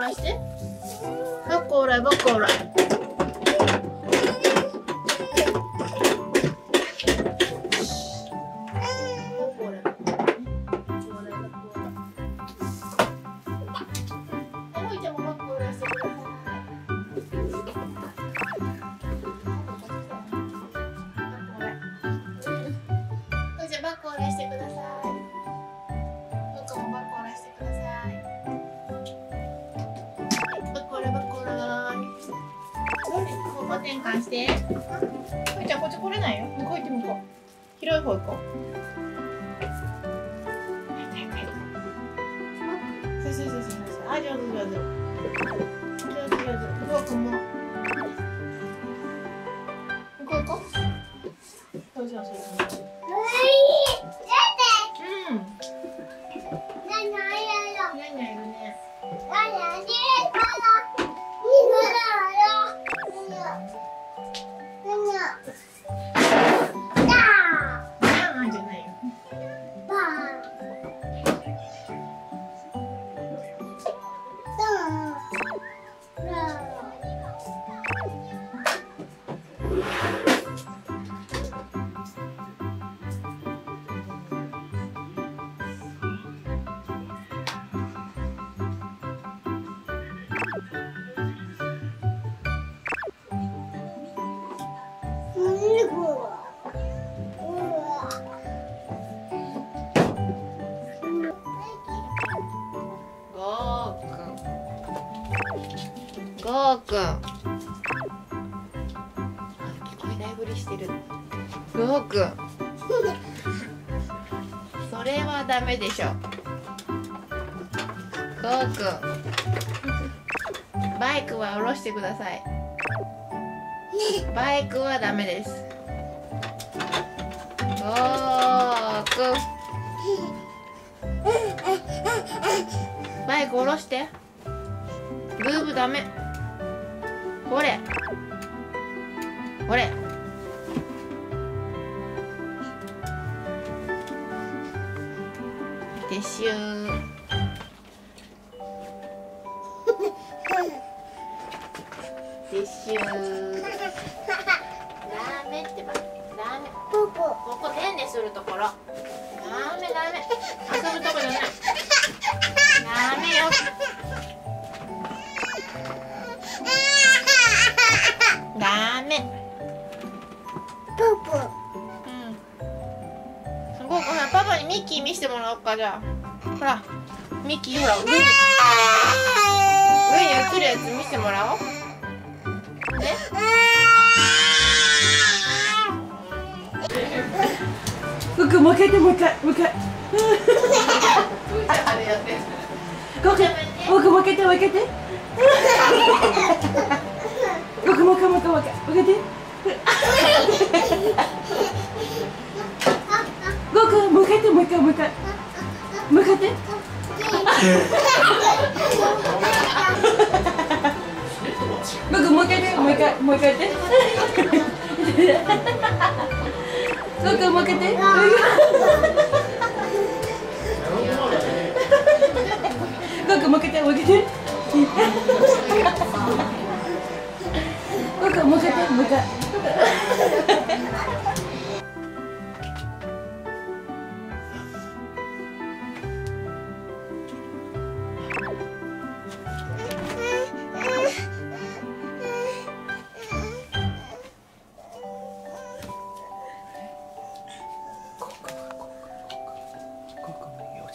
ーライバッコーライして。バッコーライ換して。ふーちゃんこっち来れないよ。向こう行って向こう。広い方行こう。そうそうそうそうそう。あ、上手上手。上手上手。向こうも。ゴーくん。ゴーくん。あ、聞こえないふりしてる。ゴーくん。それはダメでしょ。ゴーくん。バイクは下ろしてください。バイクはダメです。ゴーく。バイク下ろして。ブーブダメ。これ。これ。撤収。撤収。メここ手でするところ。ダメダメ。遊ぶとこじゃない。ダメよ。ダメ。うん。ゴーくんほらパパにミッキー見せてもらおうかじゃあ。ほら。ミッキーほら上に。上に映るやつ見せてもらおう。ね僕もう一回やってもう一回もう一回。あれやって僕僕もう一回やってもう一回やって。僕もう一回もう一回もう一回。もう一回やって。僕もう一回やってもう一回もう一回。もう一回やって。僕もう一回やってもう一回もう一回やって。僕もう一回やって。僕もう一回やってもう一回やって。僕も う一回やって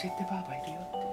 えてばあばいるよって。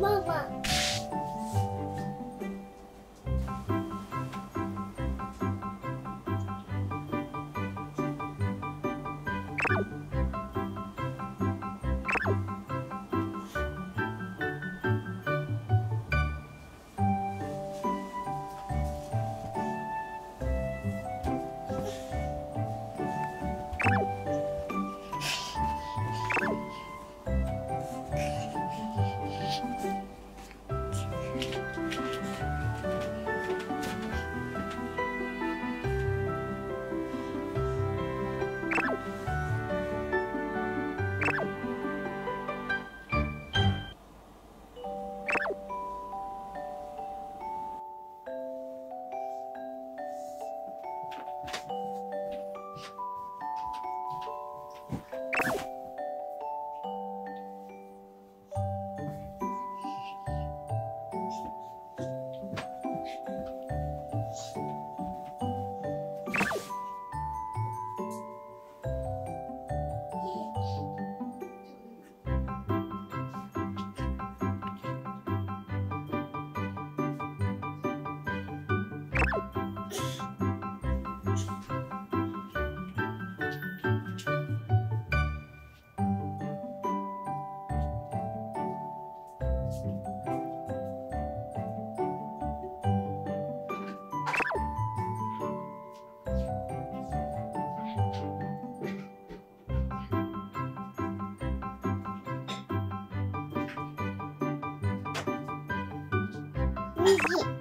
妈妈谢谢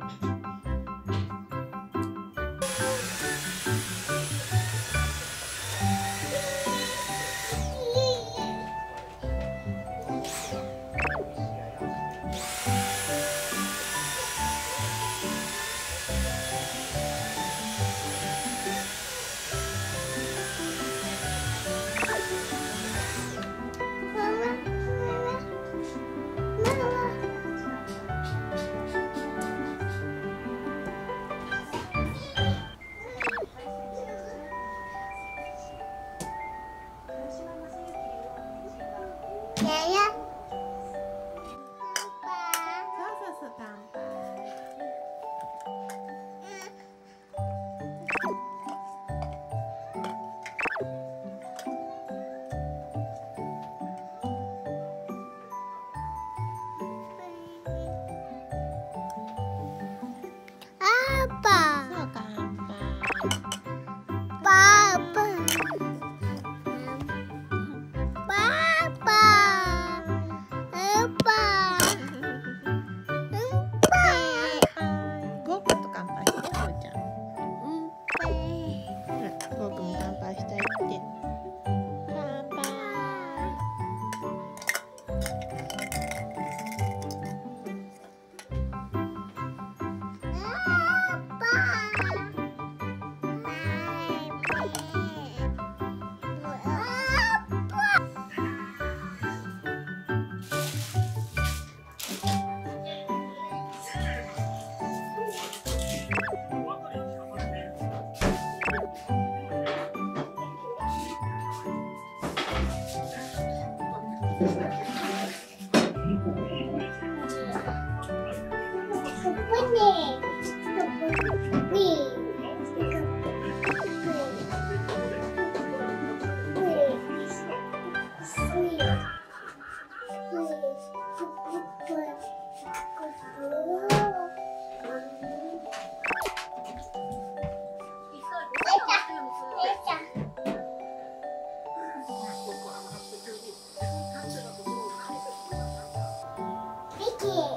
Kitty.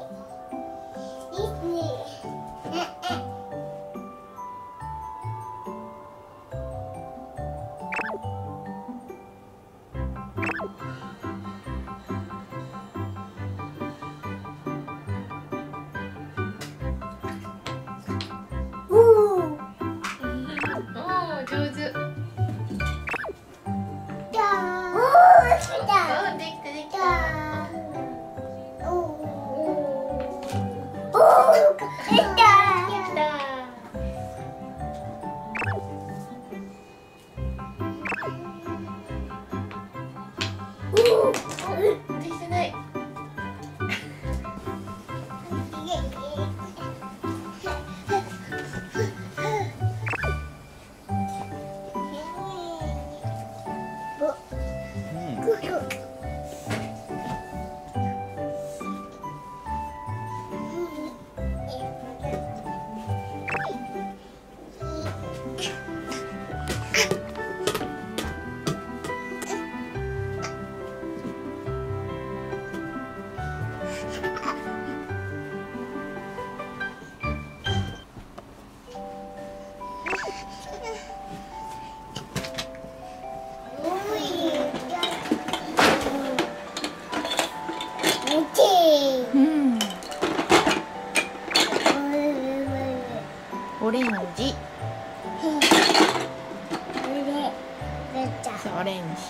オレンジ。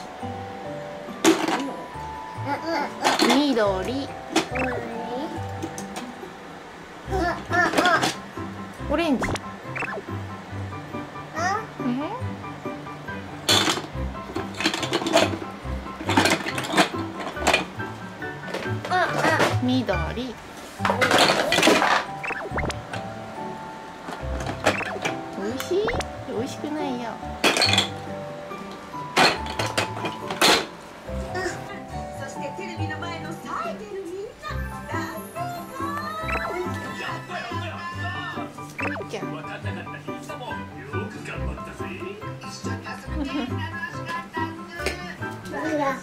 緑。オレンジ。緑。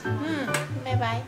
嗯拜拜。